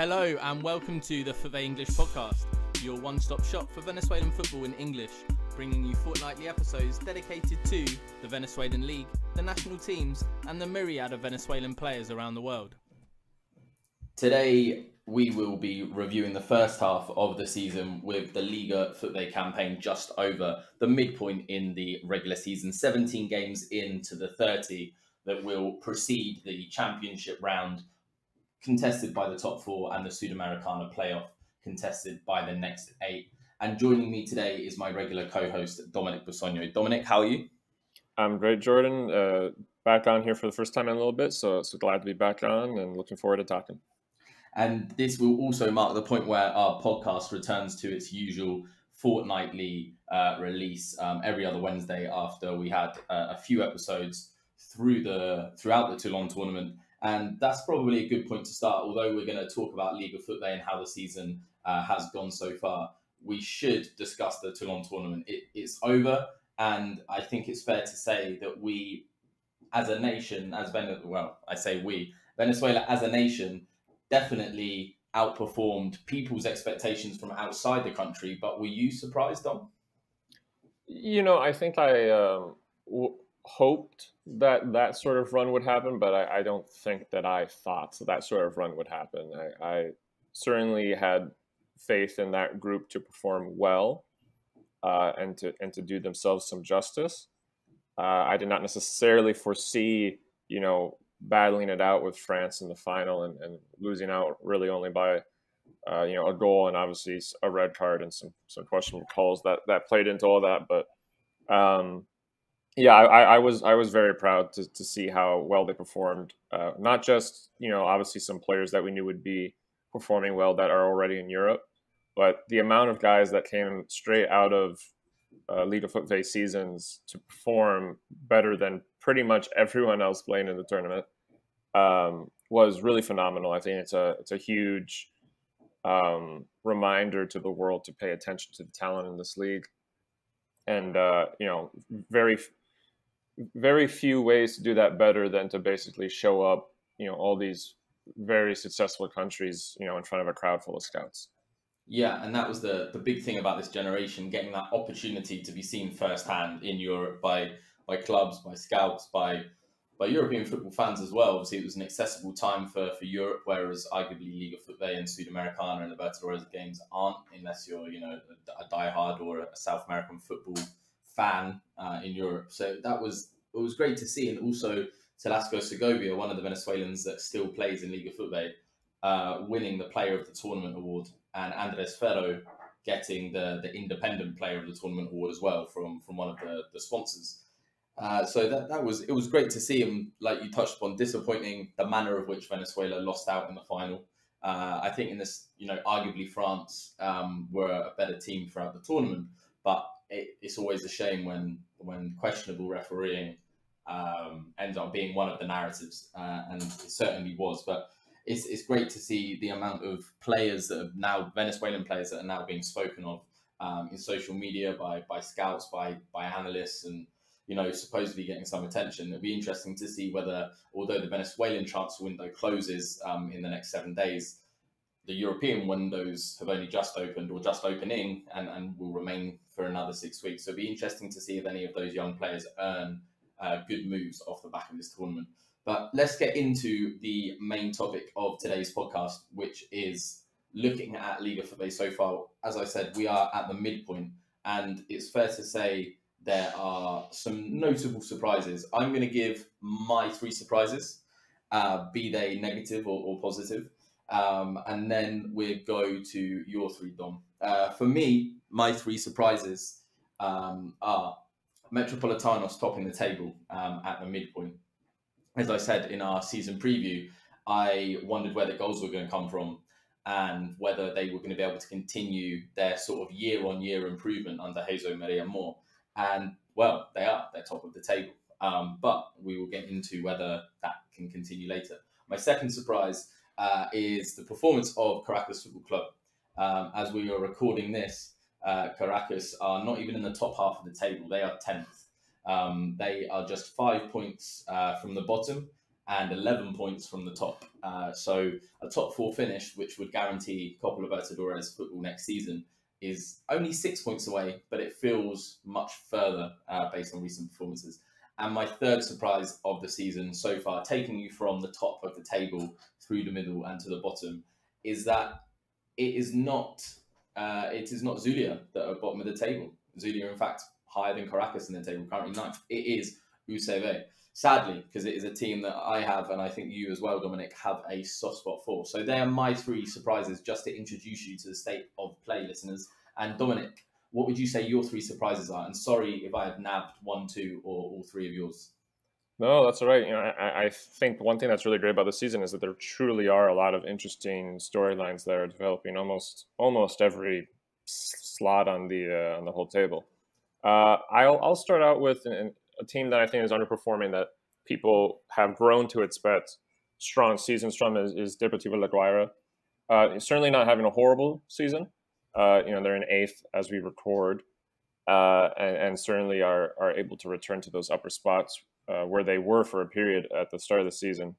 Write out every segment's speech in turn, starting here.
Hello and welcome to the FUTVE English podcast, your one-stop shop for Venezuelan football in English, bringing you fortnightly episodes dedicated to the Venezuelan league, the national teams, and the myriad of Venezuelan players around the world. Today we will be reviewing the first half of the season with the Liga FUTVE campaign just over the midpoint in the regular season, 17 games into the 30 that will precede the championship round contested by the top four and the Sudamericana playoff contested by the next eight. And joining me today is my regular co-host Dominic Busogno. Dominic, how are you? I'm great, Jordan. Uh, back on here for the first time in a little bit, so so glad to be back on and looking forward to talking. And this will also mark the point where our podcast returns to its usual fortnightly uh, release um, every other Wednesday after we had uh, a few episodes through the throughout the Toulon tournament and that's probably a good point to start. Although we're going to talk about League of Football and how the season uh, has gone so far, we should discuss the Toulon tournament. It, it's over, and I think it's fair to say that we, as a nation, as Venezuela, well, I say we, Venezuela as a nation, definitely outperformed people's expectations from outside the country. But were you surprised, Dom? You know, I think I um, hoped that that sort of run would happen, but I, I don't think that I thought that sort of run would happen. I, I, certainly had faith in that group to perform well uh, and to and to do themselves some justice. Uh, I did not necessarily foresee, you know, battling it out with France in the final and, and losing out really only by, uh, you know, a goal and obviously a red card and some some questionable calls that that played into all that. But um, yeah, I, I, was I was very proud to, to see how well they performed. Uh, not just you know obviously some players that we knew would be performing well that are already in Europe, but the amount of guys that came straight out of uh, Liga FUTVE seasons to perform better than pretty much everyone else playing in the tournament um, was really phenomenal. I think it's a it's a huge um, reminder to the world to pay attention to the talent in this league and uh, you know very very few ways to do that better than to basically show up, you know, all these very successful countries, you know, in front of a crowd full of scouts. Yeah, and that was the the big thing about this generation, getting that opportunity to be seen firsthand in Europe by by clubs, by scouts, by by European football fans as well. Obviously, it was an accessible time for, for Europe, whereas arguably Liga FUTVE and Sudamericana and Libertadores games aren't, unless you're you know a, a diehard or a South American football fan uh, in Europe. So that was it was great to see, and also Telasco Segovia, one of the Venezuelans that still plays in Liga FUTVE, uh, winning the Player of the Tournament award, and Andres Ferro getting the the Independent Player of the Tournament award as well from from one of the the sponsors. Uh, so that, that was it was great to see him like you touched upon disappointing the manner of which Venezuela lost out in the final. Uh, I think in this you know arguably France um, were a better team throughout the tournament, but it, it's always a shame when when questionable refereeing um, ends up being one of the narratives, uh, and it certainly was. But it's it's great to see the amount of players that are now Venezuelan players that are now being spoken of um, in social media by by scouts, by by analysts, and you know supposedly getting some attention. It'll be interesting to see whether, although the Venezuelan transfer window closes um, in the next seven days, the European windows have only just opened or just opening and, and will remain for another six weeks. So it'll be interesting to see if any of those young players earn uh, good moves off the back of this tournament. But let's get into the main topic of today's podcast, which is looking at Liga FUTVE so far. As I said, we are at the midpoint, and it's fair to say there are some notable surprises. I'm going to give my three surprises, uh, be they negative or, or positive. Um, and then we go to your three, Dom. Uh, for me, my three surprises um, are Metropolitanos topping the table um, at the midpoint. As I said in our season preview, I wondered where the goals were going to come from and whether they were going to be able to continue their sort of year on year improvement under Jose Maria Morr. And well, they are, they're top of the table. Um, but we will get into whether that can continue later. My second surprise uh, is the performance of Caracas Football Club. Um, as we are recording this, uh, Caracas are not even in the top half of the table. They are 10th. Um, they are just five points uh, from the bottom and 11 points from the top. Uh, so a top four finish, which would guarantee Copa Libertadores football next season, is only six points away, but it feels much further uh, based on recent performances. And my third surprise of the season so far, taking you from the top of the table through the middle and to the bottom, is that it is not uh, it is not Zulia that are bottom of the table. Zulia, in fact, higher than Caracas in the table, currently ninth. It is UCV. Sadly, because it is a team that I have, and I think you as well, Dominic, have a soft spot for. So they are my three surprises just to introduce you to the state of play, listeners. And Dominic, what would you say your three surprises are? And sorry if I have nabbed one, two, or all three of yours. No, that's all right. You know, I, I think one thing that's really great about the season is that there truly are a lot of interesting storylines that are developing almost almost every slot on the uh, on the whole table. Uh, I'll I'll start out with an, a team that I think is underperforming that people have grown to expect strong seasons from is, is Deportivo La Guaira. Uh, certainly not having a horrible season. Uh, you know, they're in eighth as we record, uh, and, and, certainly are are able to return to those upper spots uh, where they were for a period at the start of the season.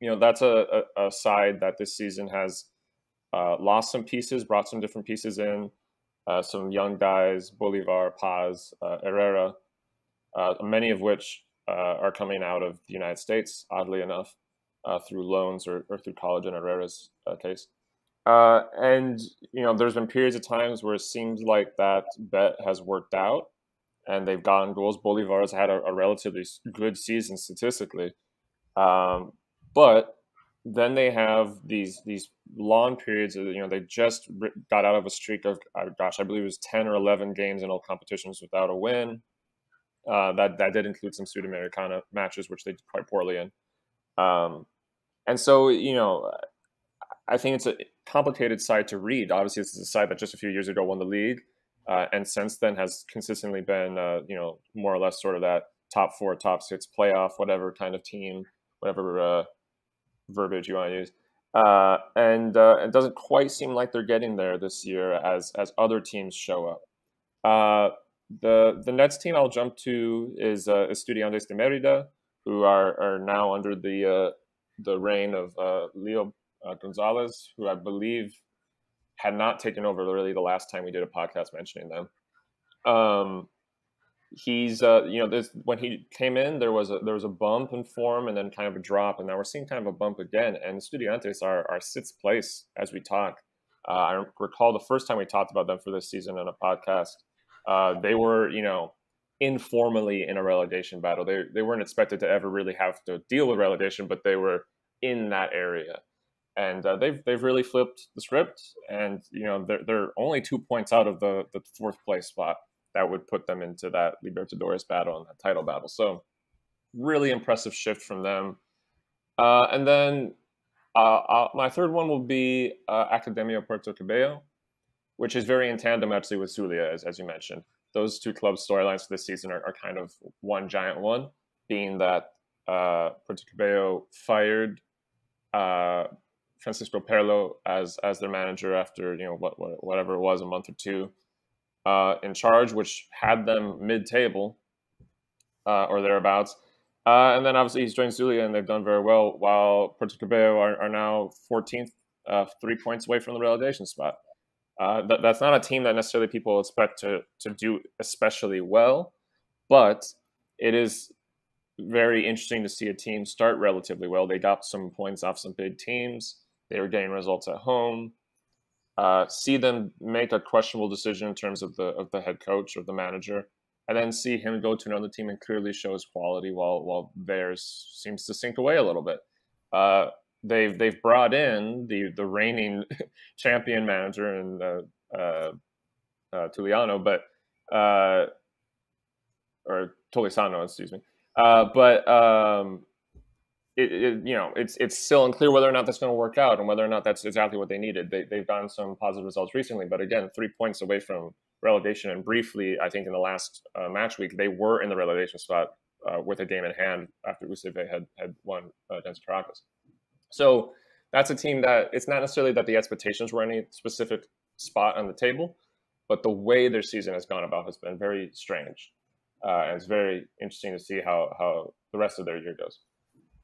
You know, that's a, a, a side that this season has uh, lost some pieces, brought some different pieces in, uh, some young guys, Bolivar, Paz, Herrera, many of which are coming out of the United States, oddly enough, through loans or, or, through college in Herrera's case. Uh, and you know, there's been periods of times where it seems like that bet has worked out, and they've gotten goals. Bolivar has had a, a relatively good season statistically, um, but then they have these these long periods of you know they just got out of a streak of uh, gosh I believe it was ten or eleven games in all competitions without a win. Uh, that that did include some Sudamericana matches which they did quite poorly in, um, and so you know I think it's a complicated side to read. Obviously, this is a side that just a few years ago won the league, uh, and since then has consistently been, uh, you know, more or less sort of that top four, top six playoff, whatever kind of team, whatever uh, verbiage you want to use. Uh, and uh, it doesn't quite seem like they're getting there this year as as other teams show up. Uh, the the next team I'll jump to is Estudiantes de Merida, who are, are now under the the reign of Leo uh, Gonzalez, who I believe had not taken over really the last time we did a podcast mentioning them. Um, he's uh, you know this when he came in there was a there was a bump in form and then kind of a drop and now we're seeing kind of a bump again and Estudiantes are are sixth place as we talk. Uh, I recall the first time we talked about them for this season on a podcast. Uh, they were you know informally in a relegation battle. They they weren't expected to ever really have to deal with relegation, but they were in that area and uh, they've they've really flipped the script. And you know they're they're only two points out of the the fourth place spot that would put them into that Libertadores battle and that title battle. So really impressive shift from them. Uh, and then uh, my third one will be uh, Academia Puerto Cabello, which is very in tandem actually with Zulia, as, as you mentioned. Those two clubs' storylines for this season are, are, kind of one giant one, being that uh, Puerto Cabello fired uh, Francisco Perlo as as their manager after you know what, what whatever it was a month or two uh, in charge, which had them mid table uh, or thereabouts. Uh, and then obviously he's joined Zulia and they've done very well, while Puerto Cabello are, are now 14th, uh, three points away from the relegation spot. Uh, that, that's not a team that necessarily people expect to, to do especially well, but it is very interesting to see a team start relatively well. They got some points off some big teams. They were getting results at home. Uh, see them make a questionable decision in terms of the of the head coach or the manager, and then see him go to another team and clearly show his quality while while theirs seems to sink away a little bit. Uh, they've they've brought in the the reigning champion manager and uh, uh, uh, Tuliano, but uh, or Tolisano, excuse me. Uh, but um, it, it, you know it's it's still unclear whether or not that's going to work out and whether or not that's exactly what they needed. They they've gotten some positive results recently, but again, three points away from relegation. And briefly, I think in the last uh, match week, they were in the relegation spot uh, with a game in hand after UCV had had won uh, against Caracas. So that's a team that it's not necessarily that the expectations were any specific spot on the table, but the way their season has gone about has been very strange. Uh, and it's very interesting to see how how the rest of their year goes.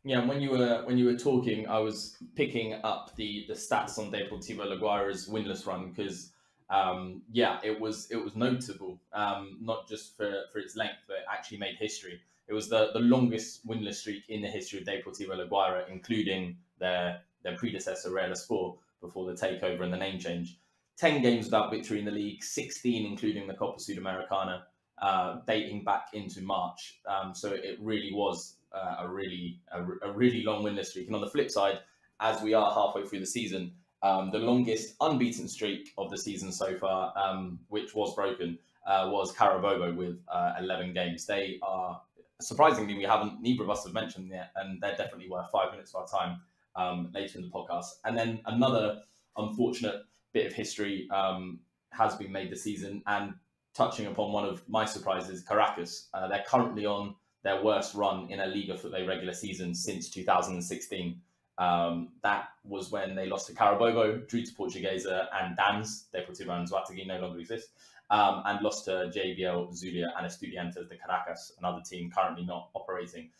Yeah, when you were when you were talking, I was picking up the the stats on Deportivo La Guaira's winless run because um, yeah, it was it was notable, um, not just for, for its length, but it actually made history. It was the, the longest winless streak in the history of Deportivo La Guaira, including their their predecessor Real Sport before the takeover and the name change. Ten games without victory in the league, sixteen including the Copa Sudamericana, uh, dating back into March. Um, so it really was uh, a really a, a, really long winless streak. And on the flip side, as we are halfway through the season, um, the longest unbeaten streak of the season so far, um, which was broken, uh, was Carabobo with uh, 11 games. They are surprisingly we haven't neither of us have mentioned yet, and they're definitely worth five minutes of our time um, later in the podcast. And then another unfortunate bit of history um, has been made this season, and touching upon one of my surprises, Caracas. Uh, they're currently on their worst run in a Liga FUTVE regular season since 2016. Um, that was when they lost to Carabobo, drew to Portuguesa and Dans, Deportivo Anzoátegui no longer exist, um, and lost to JBL, Zulia and Estudiantes de Caracas, another team currently not operating.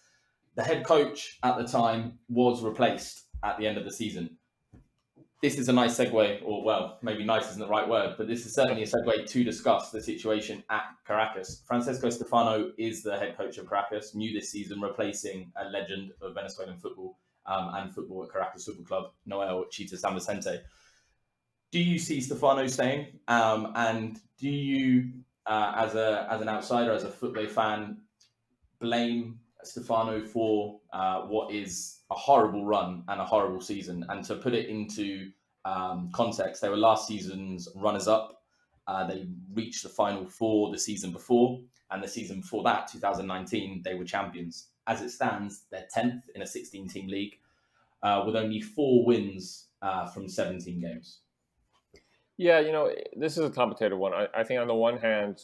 The head coach at the time was replaced at the end of the season. This is a nice segue, or well, maybe nice isn't the right word, but this is certainly a segue to discuss the situation at Caracas. Francesco Stifano is the head coach of Caracas, new this season, replacing a legend of Venezuelan football um, and football at Caracas Football Club, Noel Chita Sanvicente. Do you see Stifano staying? Um, and do you, uh, as a as an outsider, as a football fan, blame Stifano for uh, what is a horrible run and a horrible season? And to put it into um, context, they were last season's runners up. Uh, they reached the final four the season before, and the season before that, 2019, they were champions as it stands, they're 10th in a 16 team league uh, with only four wins uh, from 17 games. Yeah, you know, this is a complicated one. I, I, think, on the one hand,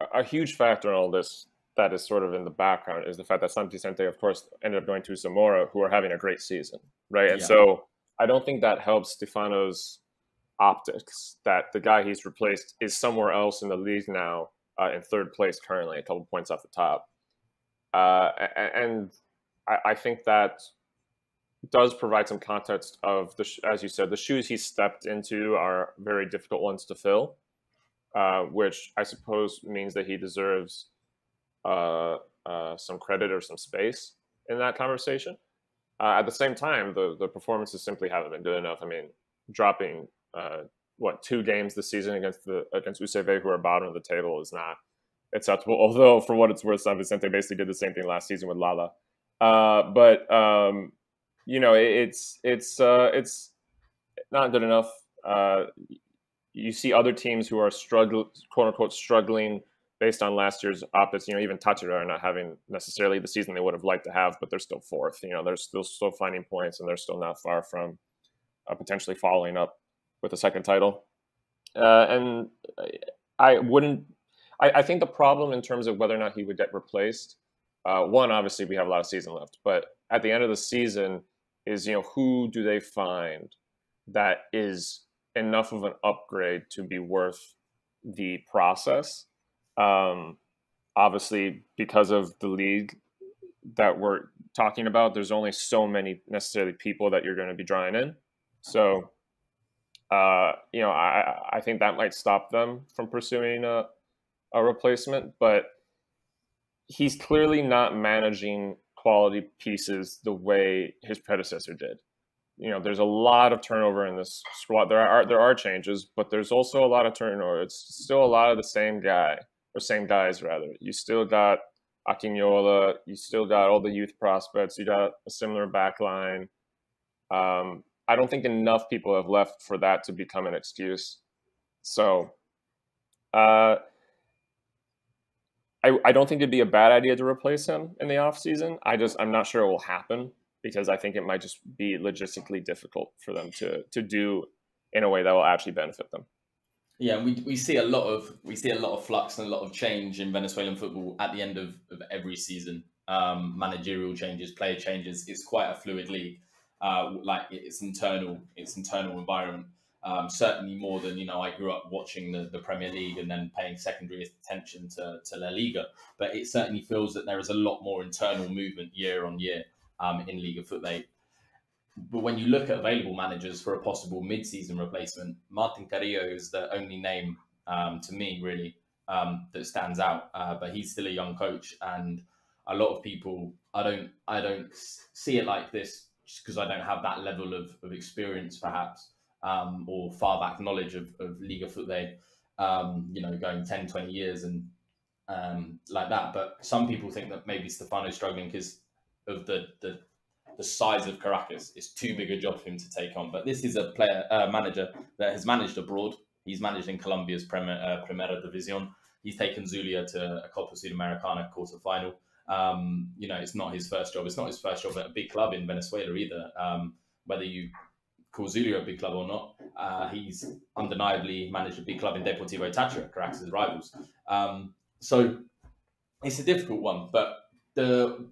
a, a huge factor in all this that is sort of in the background is the fact that Sanvicente, of course, ended up going to Zamora, who are having a great season, right? And yeah. so I don't think that helps Stifano's optics that the guy he's replaced is somewhere else in the league now uh, in third place currently, a couple points off the top. Uh, and I, I, think that does provide some context of the, as you said, the shoes he stepped into are very difficult ones to fill, uh, which I suppose means that he deserves uh, uh some credit or some space in that conversation. Uh, at the same time, the the performances simply haven't been good enough. I mean, dropping uh, what two games this season against the against UCV, who are bottom of the table, is not acceptable. Although, for what it's worth, Sanvicente basically did the same thing last season with Lala. Uh, but um, you know, it, it's it's uh, it's not good enough. You see other teams who are struggling, quote unquote, struggling based on last year's optics. You know, even Táchira are not having necessarily the season they would have liked to have, but they're still fourth. You know, they're still still finding points, and they're still not far from uh, potentially following up with a second title. Uh, and I wouldn't I, I, think the problem in terms of whether or not he would get replaced, uh, one, obviously we have a lot of season left, but at the end of the season is, you know, who do they find that is enough of an upgrade to be worth the process? Um, obviously, because of the league that we're talking about, there's only so many necessarily people that you're going to be drawing in. So, uh, you know, I, I think that might stop them from pursuing a, a replacement, but he's clearly not managing quality pieces the way his predecessor did. You know, there's a lot of turnover in this squad. There are there are changes, but there's also a lot of turnover. It's still a lot of the same guy or same guys rather. You still got Akinola. You still got all the youth prospects. You got a similar back line. Um, I don't think enough people have left for that to become an excuse. So, uh, I, I don't think it'd be a bad idea to replace him in the offseason. I just I'm not sure it will happen because I think it might just be logistically difficult for them to to do in a way that will actually benefit them. Yeah, we, we see a lot of we see a lot of flux and a lot of change in Venezuelan football at the end of, of every season. Um, managerial changes, player changes. It's quite a fluid league. Uh, like it's internal, it's internal environment um, certainly more than you know I grew up watching the, the Premier League and then paying secondary attention to, to La Liga. But it certainly feels that there is a lot more internal movement year on year. um, in Liga FUTVE. But when you look at available managers for a possible mid-season replacement, Martin Carrillo is the only name um, to me really um, that stands out. Uh, but he's still a young coach, and a lot of people, I don't, I don't see it like this just because I don't have that level of, of experience, perhaps, um, or far back knowledge of, of Liga FUTVE. Um, you know, going 10, 20 years and um, like that. But some people think that maybe Stifano's struggling because of the, the the size of Caracas. It's too big a job for him to take on. But this is a player uh, manager that has managed abroad. He's managed in Colombia's Premier, uh, Primera División. He's taken Zulia to a Copa Sudamericana quarter final. Um, you know, it's not his first job. It's not his first job at a big club in Venezuela either. Um, whether you call Zulia a big club or not, uh, he's undeniably managed a big club in Deportivo Táchira, Caracas' rivals. Um, so it's a difficult one, but the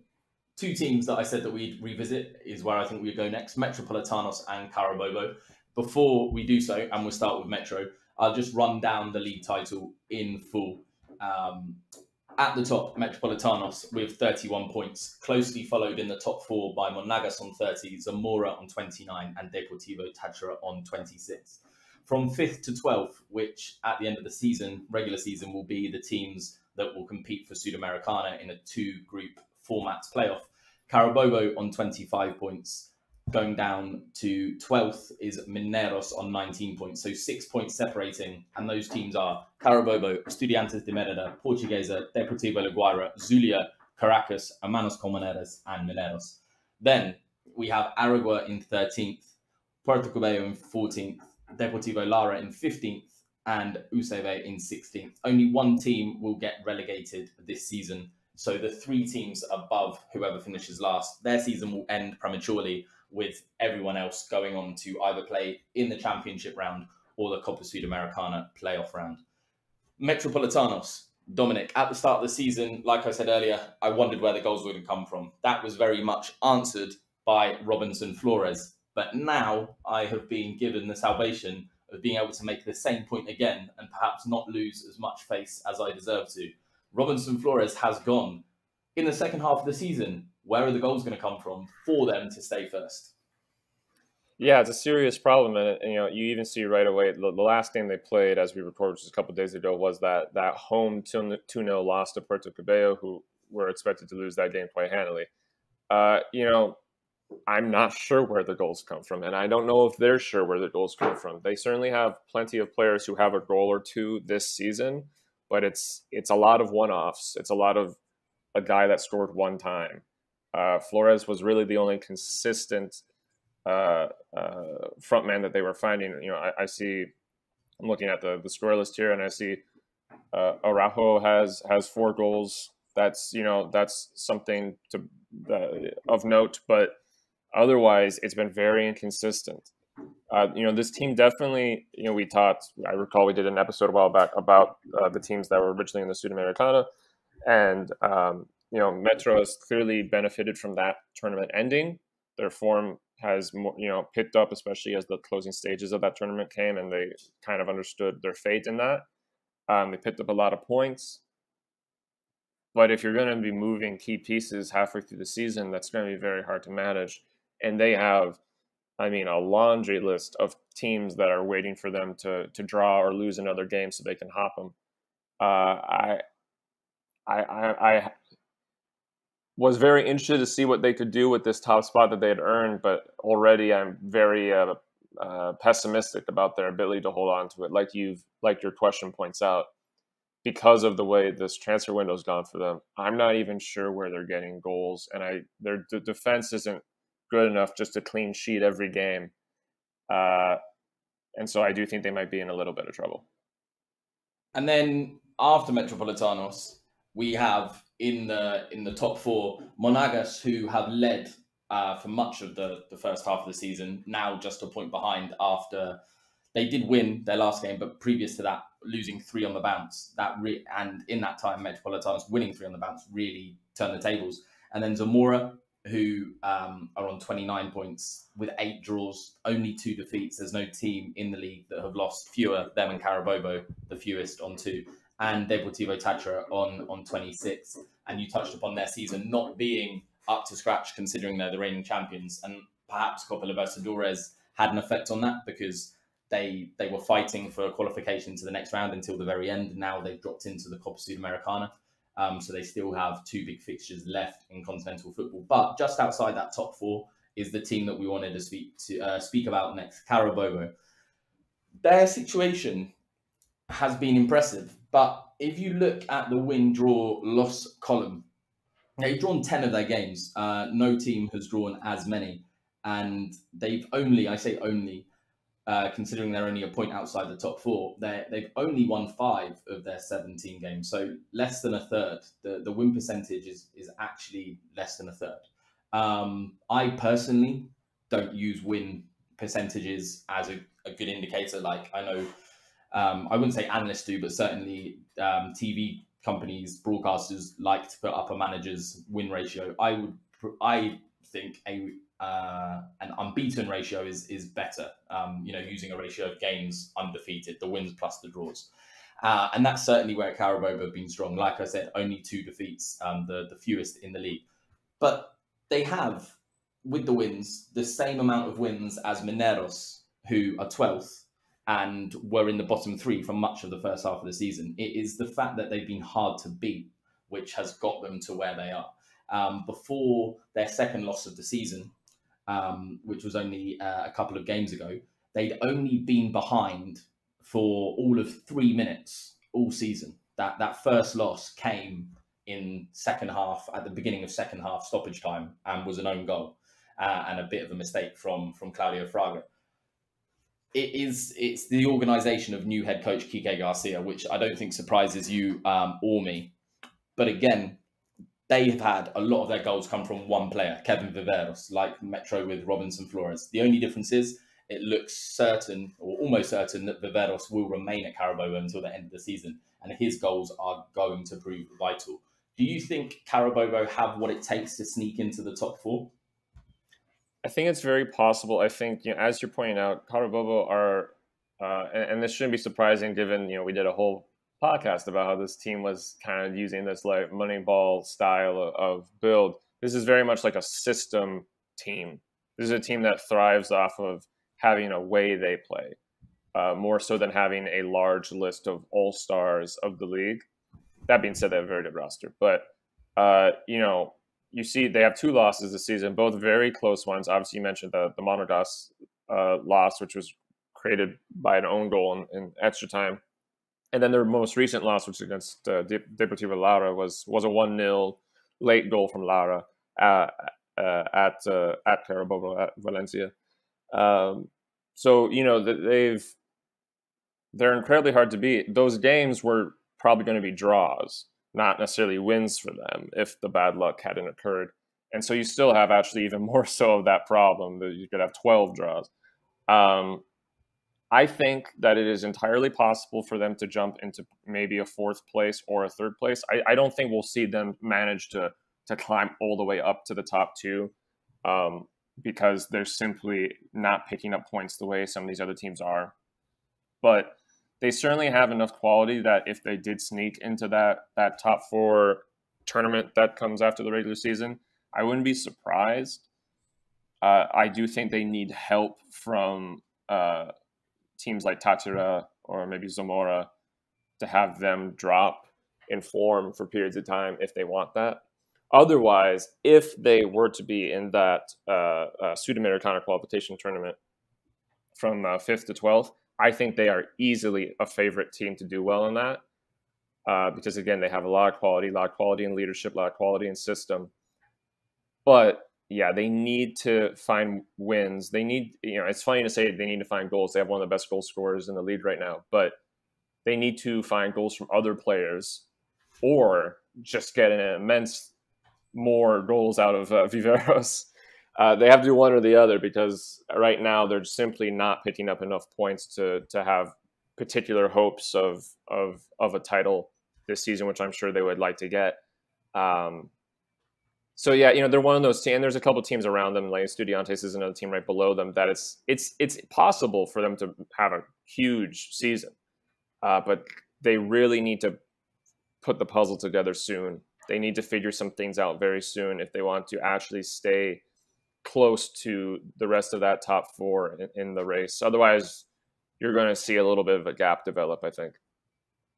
two teams that I said that we'd revisit is where I think we'd go next Metropolitanos and Carabobo. Before we do so, and we'll start with Metro, I'll just run down the league title in full. Um, at the top, Metropolitanos with 31 points, closely followed in the top four by Monagas on 30, Zamora on 29, and Deportivo Táchira on 26. From 5th to 12th, which at the end of the season, regular season, will be the teams that will compete for Sudamericana in a two group formats playoff. Carabobo on 25 points, going down to 12th is Mineros on 19 points. So six points separating. And those teams are Carabobo, Estudiantes de Merida, Portuguesa, Deportivo La Guaira, Zulia, Caracas, Hermanos Colmenares, and Mineros. Then we have Aragua in 13th, Puerto Cabello in 14th, Deportivo Lara in 15th, and UCV in 16th. Only one team will get relegated this season. So the three teams above whoever finishes last, their season will end prematurely with everyone else going on to either play in the championship round or the Copa Sudamericana playoff round. Metropolitanos, Dominic, at the start of the season, like I said earlier, I wondered where the goals were going to come from. That was very much answered by Robinson Flores. But now I have been given the salvation of being able to make the same point again and perhaps not lose as much face as I deserve to. Robinson Flores has gone. In the second half of the season, where are the goals going to come from for them to stay first? Yeah, it's a serious problem, and you know you even see right away. The, the last game they played, as we recorded just a couple days ago, was that that home two 0 loss to Puerto Cabello, who were expected to lose that game quite handily. Uh, you know, I'm not sure where the goals come from, and I don't know if they're sure where the goals come from. They certainly have plenty of players who have a goal or two this season, but it's it's a lot of one-offs. It's a lot of a guy that scored one time. Uh, Flores was really the only consistent uh, uh, frontman that they were finding. You know, I, I, see. I'm looking at the the score list here, and I see uh, Araujo has has four goals. That's you know that's something to uh, of note, but otherwise it's been very inconsistent. Uh, you know, this team definitely. You know, we talked. I recall we did an episode a while back about uh, the teams that were originally in the Sudamericana, and um, you know, Metro has clearly benefited from that tournament ending. Their form has more, you know picked up, especially as the closing stages of that tournament came, and they kind of understood their fate in that. Um, they picked up a lot of points, but if you're going to be moving key pieces halfway through the season, that's going to be very hard to manage. And they have, I mean, a laundry list of teams that are waiting for them to to draw or lose another game so they can hop them. Uh, I, I, I, I was very interested to see what they could do with this top spot that they had earned, but already I'm very uh, uh, pessimistic about their ability to hold on to it. Like you've, like your question points out, because of the way this transfer window's gone for them, I'm not even sure where they're getting goals, and I their the defense isn't good enough just to clean sheet every game, uh, and so I do think they might be in a little bit of trouble. And then after Metropolitanos, we have in the in the top four, Monagas, who have led uh, for much of the, the first half of the season, now just a point behind after they did win their last game, but previous to that, losing three on the bounce. That re- and in that time, Metropolitanos winning three on the bounce really turned the tables. And then Zamora, who um, are on 29 points with eight draws, only two defeats. There's no team in the league that have lost fewer, them and Carabobo, the fewest on two and Deportivo Táchira on on 26. And you touched upon their season not being up to scratch considering they're the reigning champions. And perhaps Copa Libertadores had an effect on that because they they were fighting for qualification to the next round until the very end. And Now they've dropped into the Copa Sudamericana. Um, so they still have two big fixtures left in continental football. But just outside that top four is the team that we wanted to speak to uh, speak about next, Carabobo. Their situation has been impressive, but if you look at the win draw loss column, they've drawn 10 of their games. Uh, no team has drawn as many. And they've only, I say only, uh, considering they're only a point outside the top four, they've only won five of their 17 games. So less than a third. The, the win percentage is, is actually less than a third. Um, I personally don't use win percentages as a, a good indicator. Like I know, um, I wouldn't say analysts do, but certainly um, TV companies, broadcasters like to put up a manager's win ratio. I would, I think a uh, an unbeaten ratio is is better. Um, you know, using a ratio of games undefeated, the wins plus the draws. Uh, and that's certainly where Carabobo have been strong. Like I said, only two defeats, um, the, the fewest in the league. But they have, with the wins, the same amount of wins as Mineros, who are 12th and were in the bottom three for much of the first half of the season. It is the fact that they've been hard to beat, which has got them to where they are. Um, before their second loss of the season, um, which was only uh, a couple of games ago, they'd only been behind for all of three minutes all season. That that first loss came in second half at the beginning of second half stoppage time and was an own goal uh, and a bit of a mistake from from Claudio Fraga. It is it's the organisation of new head coach Kike Garcia, which I don't think surprises you um, or me. But again, they have had a lot of their goals come from one player, Kevin Viveros, like Metro with Robinson Flores. The only difference is it looks certain or almost certain that Viveros will remain at Carabobo until the end of the season, and his goals are going to prove vital. Do you think Carabobo have what it takes to sneak into the top four? I think it's very possible. I think, you know, as you're pointing out, Carabobo are, uh, and, and, this shouldn't be surprising given, you know, we did a whole podcast about how this team was kind of using this like Moneyball style of, build. This is very much like a system team. This is a team that thrives off of having a way they play, uh, more so than having a large list of all stars of the league. That being said, they have a very good roster, but uh, you know, you see they have two losses this season, both very close ones. Obviously, you mentioned the the Monagas uh, loss, which was created by an own goal in, in extra time and then their most recent loss, which against uh, Deportivo Lara, was was a one 0 late goal from Lara uh, uh, at uh, at Carabobo at Valencia. Um, so you know they've they're incredibly hard to beat. Those games were probably going to be draws, not necessarily wins for them if the bad luck hadn't occurred. And so you still have actually even more so of that problem that you could have 12 draws. Um, I think that it is entirely possible for them to jump into maybe a fourth place or a third place. I, I don't think we'll see them manage to to climb all the way up to the top two um, because they're simply not picking up points the way some of these other teams are. But they certainly have enough quality that if they did sneak into that that top four tournament that comes after the regular season, I wouldn't be surprised. Uh, I do think they need help from uh, teams like Táchira or maybe Zamora to have them drop in form for periods of time if they want that. Otherwise, if they were to be in that uh, uh, Sudamericana qualification tournament from uh, 5th to 12th, I think they are easily a favorite team to do well in that. Uh, because again, they have a lot of quality, a lot of quality in leadership, a lot of quality in system. But yeah, they need to find wins. They need, you know, it's funny to say they need to find goals. They have one of the best goal scorers in the league right now, but they need to find goals from other players or just get an immense more goals out of uh, Viveros. Uh, they have to do one or the other because right now they're simply not picking up enough points to to have particular hopes of of of a title this season, which I'm sure they would like to get. Um, so yeah, you know they're one of those teams. There's a couple teams around them. Like Estudiantes is another team right below them. That it's it's it's possible for them to have a huge season, uh, but they really need to put the puzzle together soon they need to figure some things out very soon if they want to actually stay close to the rest of that top four in, in the race. Otherwise, you're going to see a little bit of a gap develop, I think.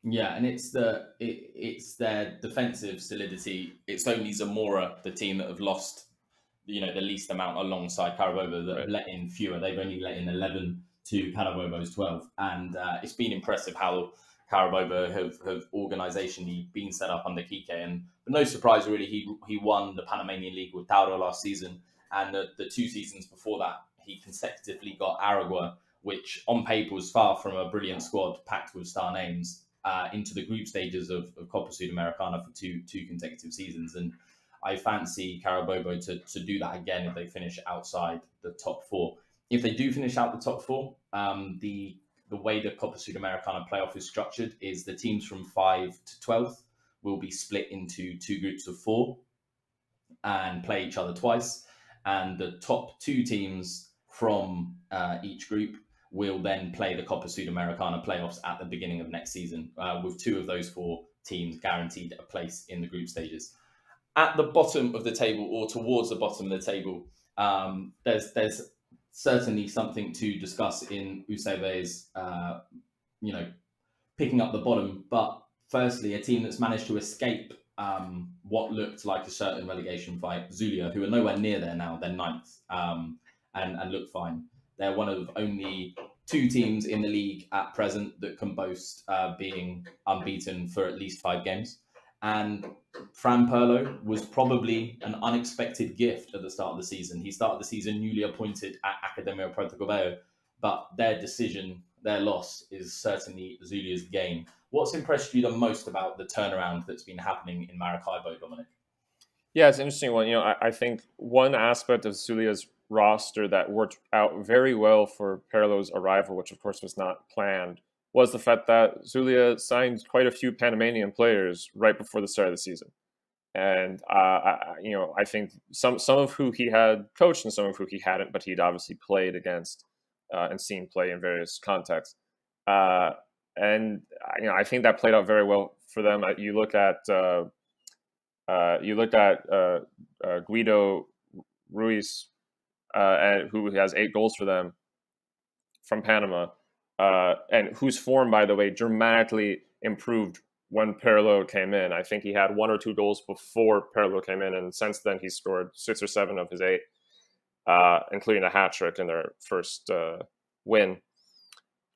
Yeah, and it's the it, it's their defensive solidity. It's only Zamora, the team that have lost, you know, the least amount alongside Carabobo that right. have let in fewer. They've only let in eleven to Carabobo's twelve, and uh, it's been impressive how Carabobo have have organisationally been set up under Kike. And no surprise, really, he he won the Panamanian League with Tauro last season, and the, the two seasons before that, he consecutively got Aragua, which on paper was far from a brilliant squad packed with star names uh, into the group stages of, of Copa Sudamericana for two two consecutive seasons. And I fancy Carabobo to, to do that again if they finish outside the top four. If they do finish out the top four, um, the the way the Copa Sudamericana playoff is structured is the teams from five to twelfth will be split into two groups of four and play each other twice. And the top two teams from uh, each group will then play the Copa Sudamericana playoffs at the beginning of next season, uh, with two of those four teams guaranteed a place in the group stages. At the bottom of the table, or towards the bottom of the table, um, there's there's certainly something to discuss in UCV's, uh, you know, picking up the bottom. But firstly, a team that's managed to escape um, what looked like a certain relegation fight, Zulia, who are nowhere near there now, they're ninth um, and, and look fine. They're one of only two teams in the league at present that can boast uh, being unbeaten for at least five games. And Fran Perlo was probably an unexpected gift at the start of the season. He started the season newly appointed at Academia Cabello, but their decision, their loss, is certainly Zulia's gain. What's impressed you the most about the turnaround that's been happening in Maracaibo, Dominic? Yeah, it's an interesting one. You know, I, I think one aspect of Zulia's roster that worked out very well for Perlo's arrival, which of course was not planned, was the fact that Zulia signed quite a few Panamanian players right before the start of the season. And uh, I, you know, I think some some of who he had coached and some of who he hadn't, but he'd obviously played against uh, and seen play in various contexts. Uh, and you know, I think that played out very well for them. Uh, you look at uh, uh, you look at Guido Rouse and who has eight goals for them from Panama, uh, and whose form, by the way, dramatically improved when Perlo came in. I think he had one or two goals before Perlo came in, and since then he scored six or seven of his eight, uh, including a hat trick in their first uh, win,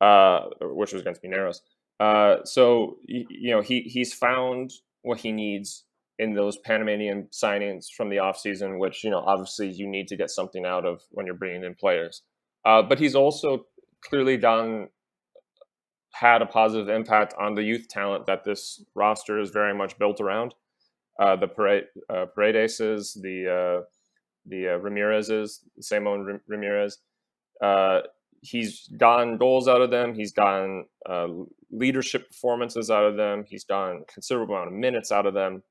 uh, which was against Mineros. Uh, so you know he he's found what he needs in those Panamanian signings from the offseason, which, you know, obviously you need to get something out of when you're bringing in players. Uh, but he's also clearly done, had a positive impact on the youth talent that this roster is very much built around. Uh, the Parade, uh, Paredeses, the, uh, the uh, Ramirez's, Simon Ramirez. Uh, he's gotten goals out of them. He's gotten uh, leadership performances out of them. He's gotten considerable amount of minutes out of them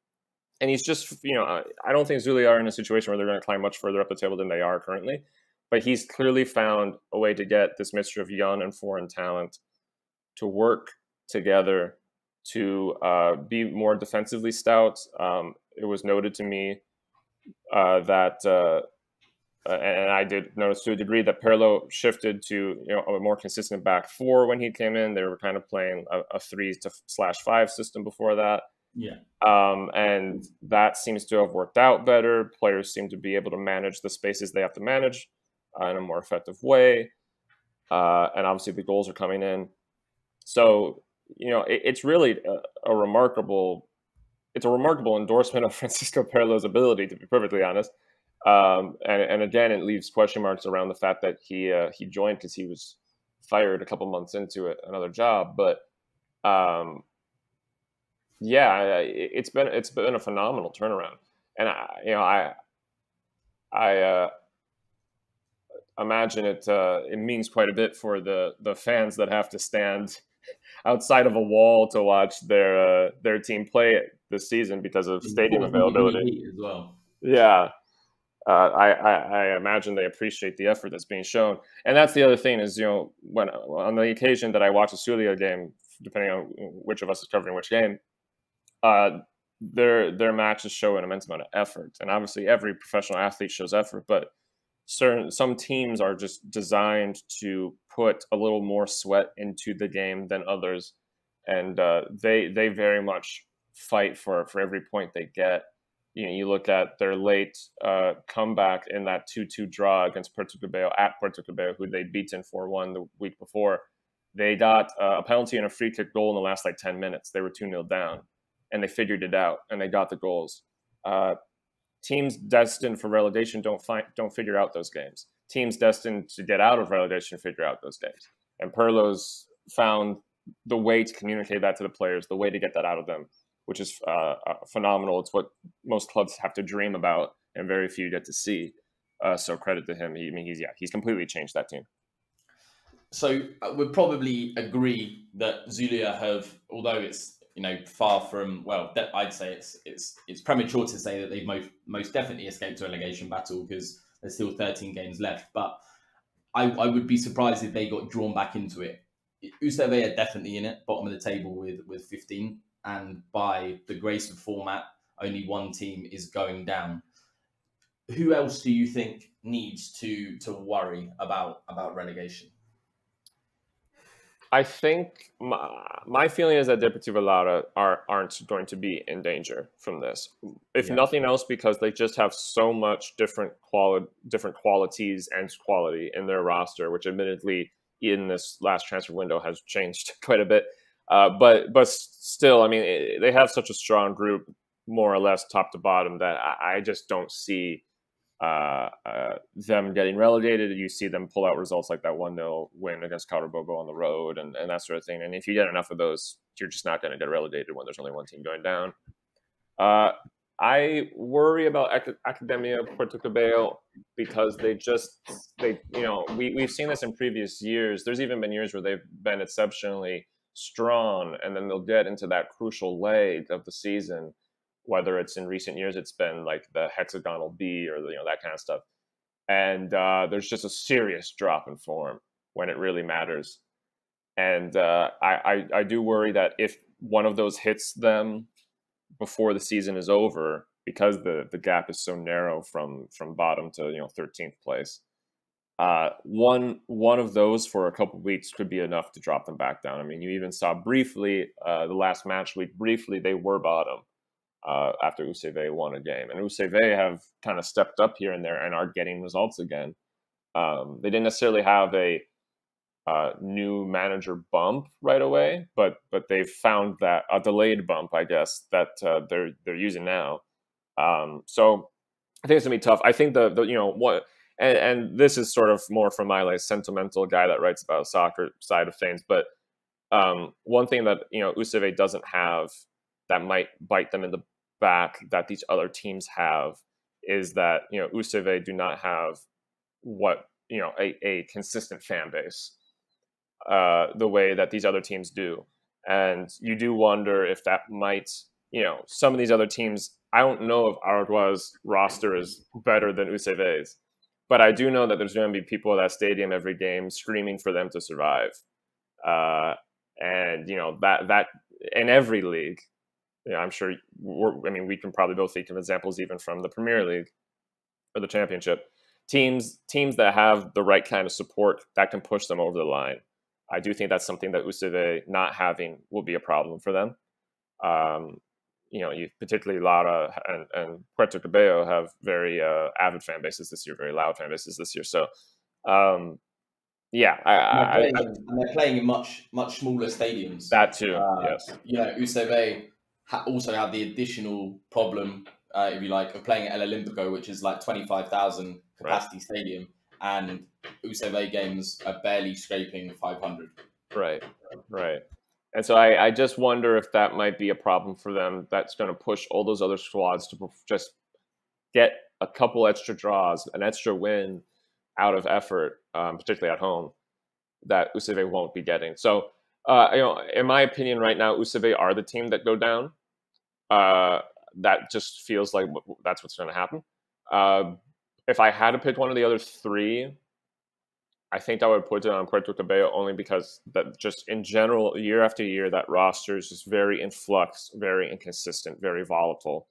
and he's just you know I don't think Zulia are in a situation where they're going to climb much further up the table than they are currently, but he's clearly found a way to get this mixture of young and foreign talent to work together to uh, be more defensively stout. Um, it was noted to me uh, that, uh, and I did notice to a degree that Perlo shifted to you know a more consistent back four when he came in. They were kind of playing a, a three to slash five system before that. Yeah. Um, and that seems to have worked out better. Players seem to be able to manage the spaces they have to manage uh, in a more effective way. Uh, and obviously, the goals are coming in. So, you know, it, it's really a, a, remarkable. It's a remarkable endorsement of Francisco Perlo's ability, to be perfectly honest. Um, and, and again, it leaves question marks around the fact that he uh, he joined because he was fired a couple months into it, another job. But um, yeah, it's been it's been a phenomenal turnaround, and I, you know, I I uh, imagine it uh, it means quite a bit for the the fans that have to stand outside of a wall to watch their uh, their team play this season because of stadium availability as well. Yeah. Uh, I, I, I, imagine they appreciate the effort that's being shown, and that's the other thing is you know when on the occasion that I watch a Zulia game, depending on which of us is covering which game, uh, their their matches show an immense amount of effort, and obviously every professional athlete shows effort, but certain some teams are just designed to put a little more sweat into the game than others, and uh, they they very much fight for for every point they get. You know, you look at their late uh, comeback in that two-two draw against Puerto Cabello at Puerto Cabello, who they'd beaten four-one the week before. They got uh, a penalty and a free kick goal in the last like ten minutes. They were two 0 down, and they figured it out and they got the goals. Uh, teams destined for relegation don't find don't figure out those games. Teams destined to get out of relegation figure out those games. And Perlo's found the way to communicate that to the players, the way to get that out of them, which is uh, uh, phenomenal. It's what most clubs have to dream about, and very few get to see. Uh, so credit to him. He, I mean, he's yeah, he's completely changed that team. So uh, we'd probably agree that Zulia have, although it's you know, far from well, I'd say it's it's it's premature to say that they've most most definitely escaped a relegation battle because there's still 13 games left. But I, I would be surprised if they got drawn back into it. UCV are definitely in it, bottom of the table with with 15, and by the grace of format, only one team is going down. Who else do you think needs to to worry about about relegation? I think my, my feeling is that Deportivo Lara are aren't going to be in danger from this. If yeah. nothing else, because they just have so much different quality, different qualities and quality in their roster, which admittedly in this last transfer window has changed quite a bit. Uh, but but still, I mean, it, they have such a strong group, more or less top to bottom, that I, I just don't see uh, uh, them getting relegated. You see them pull out results like that 1 0 win against Carabobo on the road and, and that sort of thing. And if you get enough of those, you're just not going to get relegated when there's only one team going down. Uh, I worry about Academia Puerto Cabello because they just, they, you know, we, we've seen this in previous years. There's even been years where they've been exceptionally strong and then they'll get into that crucial leg of the season whether it's in recent years it's been like the hexagonal B or you know that kind of stuff. And uh, there's just a serious drop in form when it really matters. And uh, I, I I do worry that if one of those hits them before the season is over, because the the gap is so narrow from from bottom to you know 13th place. Uh, one one of those for a couple weeks could be enough to drop them back down. I mean, you even saw briefly uh, the last match week. Briefly, they were bottom, uh, after UCV won a game. And UCV have kind of stepped up here and there and are getting results again. Um, they didn't necessarily have a uh, new manager bump right away, but but they've found that a delayed bump, I guess, that uh, they're they're using now. Um, so I think it's gonna be tough. I think the, the you know what. And, and this is sort of more from my like sentimental guy that writes about soccer side of things. But um, one thing that you know UCV doesn't have that might bite them in the back that these other teams have is that you know UCV do not have what you know a, a consistent fan base uh, the way that these other teams do, and you do wonder if that might you know some of these other teams. I don't know if Aragua's roster is better than UCV's, but I do know that there's going to be people at that stadium every game screaming for them to survive, uh, and you know that that in every league yeah, I'm sure. I mean, we can probably both think of examples even from the Premier League or the Championship. Teams teams that have the right kind of support that can push them over the line. I do think that's something that UCV not having will be a problem for them. Um, you know, you particularly Lara and, and Puerto Cabello have very uh, avid fan bases this year, very loud fan bases this year. So, um, yeah, I, and, they're playing, I, and they're playing in much much smaller stadiums. That too, uh, yes. You know, UCV ha- also have the additional problem, uh, if you like, of playing at El Olimpico, which is like 25,000 capacity right. stadium, and UCV games are barely scraping 500. Right, right. And so I, I just wonder if that might be a problem for them. That's going to push all those other squads to just get a couple extra draws, an extra win out of effort, um, particularly at home, that UCV won't be getting. So, uh, you know, in my opinion, right now, UCV are the team that go down uh, that just feels like that's what's going to happen. Uh, if I had to pick one of the other three, I think I would put it on Puerto Cabello only because that just in general, year after year, that roster is just very in flux, very inconsistent, very volatile,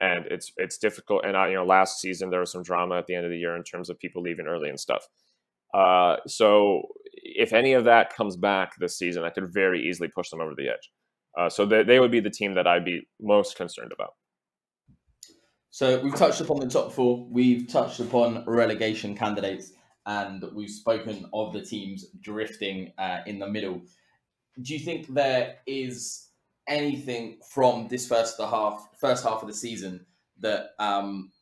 and it's it's difficult. And I, you know, last season there was some drama at the end of the year in terms of people leaving early and stuff. Uh, so if any of that comes back this season, I could very easily push them over the edge. Uh, so they, they would be the team that I'd be most concerned about. So we've touched upon the top four. We've touched upon relegation candidates, and we've spoken of the teams drifting uh, in the middle. Do you think there is anything from this first the half, first half of the season that um,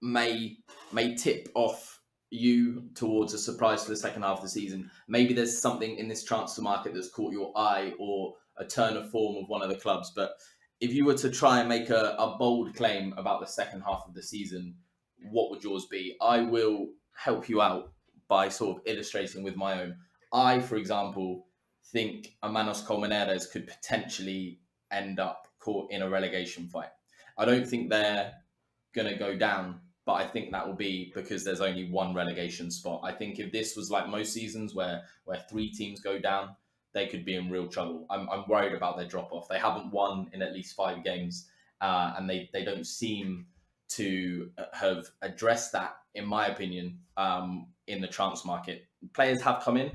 may may tip off you towards a surprise for the second half of the season? Maybe there's something in this transfer market that's caught your eye, or a turn of form of one of the clubs, but if you were to try and make a, a bold claim about the second half of the season, what would yours be? I will help you out by sort of illustrating with my own. I, for example, think Hermanos Colmenares could potentially end up caught in a relegation fight. I don't think they're going to go down, but I think that will be because there's only one relegation spot. I think if this was like most seasons where where three teams go down, they could be in real trouble. I'm, I'm worried about their drop off. They haven't won in at least five games, uh, and they, they don't seem to have addressed that, in my opinion, um, in the transfer market. Players have come in,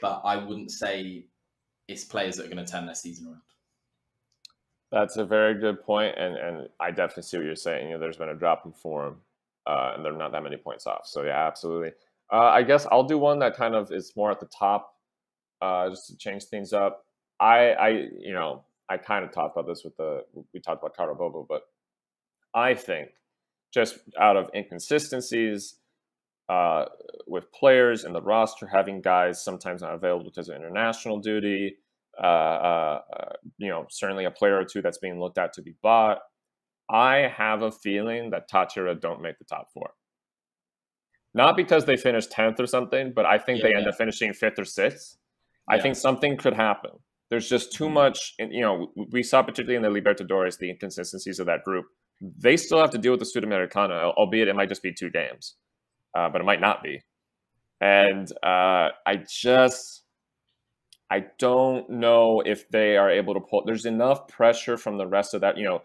but I wouldn't say it's players that are going to turn their season around. That's a very good point, and and I definitely see what you're saying. You know, there's been a drop in form, uh, and they're not that many points off. So yeah, absolutely. Uh, I guess I'll do one that kind of is more at the top uh, just to change things up. I, I, you know, I kind of talked about this with the we talked about Carabobo, but I think just out of inconsistencies uh, with players in the roster, having guys sometimes not available because of international duty, uh, uh, uh, you know, certainly a player or two that's being looked at to be bought. I have a feeling that Táchira don't make the top four. Not because they finished 10th or something, but I think yeah, they end up finishing fifth or sixth. I think something could happen. There's just too mm-hmm. much, you know, we saw particularly in the Libertadores the inconsistencies of that group. They still have to deal with the Sudamericana, albeit it might just be two games, uh, but it might not be. And uh, I just, I don't know if they are able to pull. There's enough pressure from the rest of that. You know,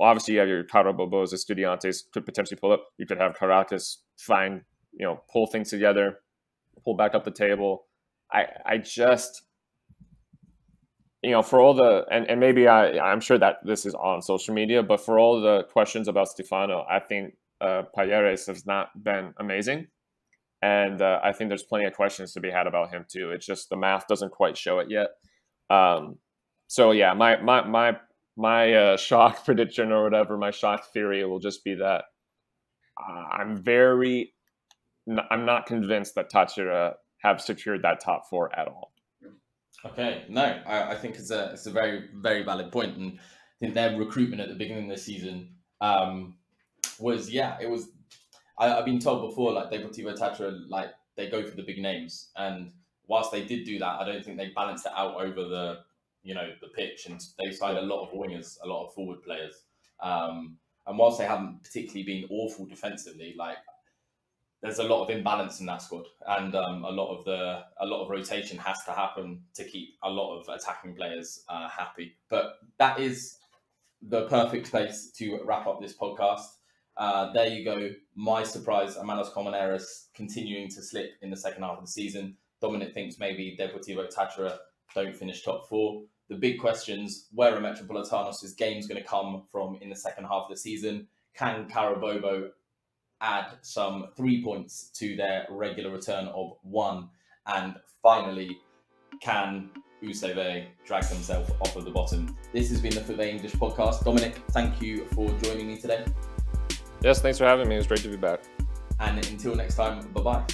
obviously you have your Carabobos, Estudiantes could potentially pull up. You could have Caracas find, you know, pull things together, pull back up the table. I I just you know for all the and, and maybe I I'm sure that this is on social media, but for all the questions about Stifano, I think uh, Payeres has not been amazing. And uh, I think there's plenty of questions to be had about him too. It's just the math doesn't quite show it yet. Um, so yeah, my my my my uh, shock prediction or whatever, my shock theory will just be that uh, I'm very, I'm not convinced that Táchira have secured that top four at all. Okay, no, I, I, think it's a it's a very very valid point, and I think their recruitment at the beginning of the season um, was yeah, it was. I, have been told before like Deportivo Táchira like they go for the big names, and whilst they did do that, I don't think they balanced it out over the you know the pitch, and they signed a lot of wingers, a lot of forward players. Um, and whilst they haven't particularly been awful defensively, like there's a lot of imbalance in that squad, and um, a lot of the a lot of rotation has to happen to keep a lot of attacking players uh, happy. But that is the perfect place to wrap up this podcast. Uh, there you go. My surprise, Hermanos Colmenares continuing to slip in the second half of the season. Dominic thinks maybe Deportivo Táchira don't finish top four. The big questions, where are Metropolitanos' games going to come from in the second half of the season? Can Carabobo add some three points to their regular return of one. And finally, can UCV drag themselves off of the bottom? This has been the FUTVE English podcast. Dominic, thank you for joining me today. Yes, thanks for having me. It was great to be back. And until next time, bye bye.